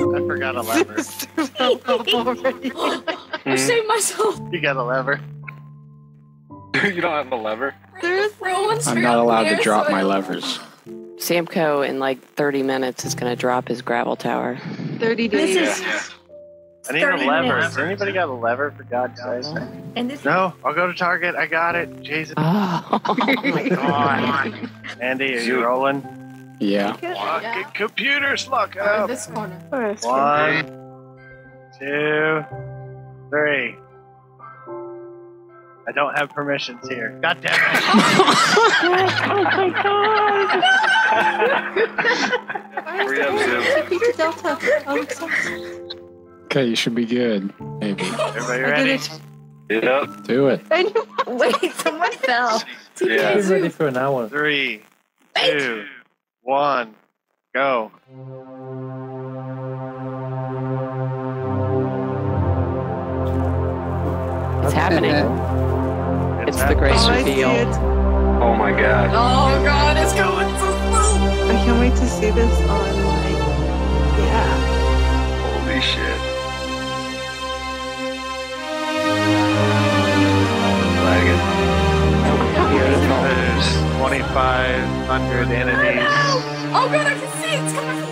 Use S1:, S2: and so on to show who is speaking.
S1: I forgot a lever.
S2: I saved myself.
S1: You got a lever.
S3: you don't have a lever?
S4: I'm not allowed to drop my levers.
S5: Siamko in like 30 minutes is going to drop his gravel tower.
S6: 30 days.
S2: This is
S1: I need a lever.
S2: minutes.
S1: Has anybody got a lever for God's sake?
S2: and this
S1: No, I'll go to Target. I got it. Jason.
S5: Oh,
S1: Come on. Andy, are you rolling?
S4: Yeah.
S1: Fucking computers, lock it up.
S2: this corner.
S1: Oh, One, two, three. I don't have permissions here. God damn it.
S3: We have Zoom.
S6: Peter Delta. Oh, it's so-
S4: Okay, you should be good. Maybe.
S1: Everybody ready?
S6: did it.
S3: Yep.
S4: Do it.
S2: Wait, someone fell.
S3: Yeah.
S7: Be ready for an hour.
S1: Three, two, one, go.
S5: it's happening. It's the great
S6: Oh, I see
S5: reveal.
S6: it.
S3: Oh my god.
S2: Oh god, it's going so slow.
S6: I can't wait to see this on like.
S1: There's 2,500 entities.
S2: Oh god, I can see it. It's coming from